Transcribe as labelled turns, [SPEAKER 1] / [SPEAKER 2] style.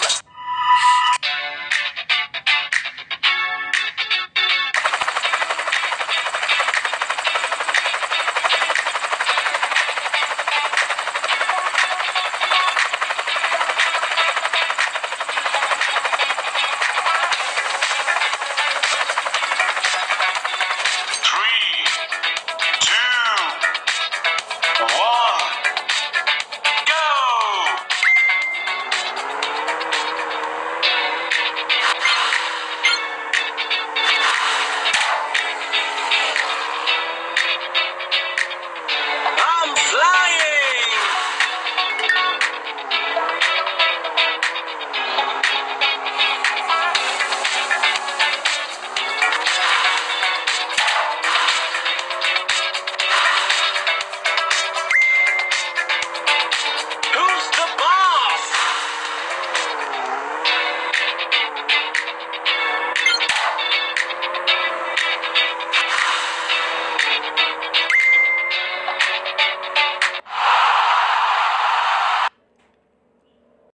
[SPEAKER 1] Mom?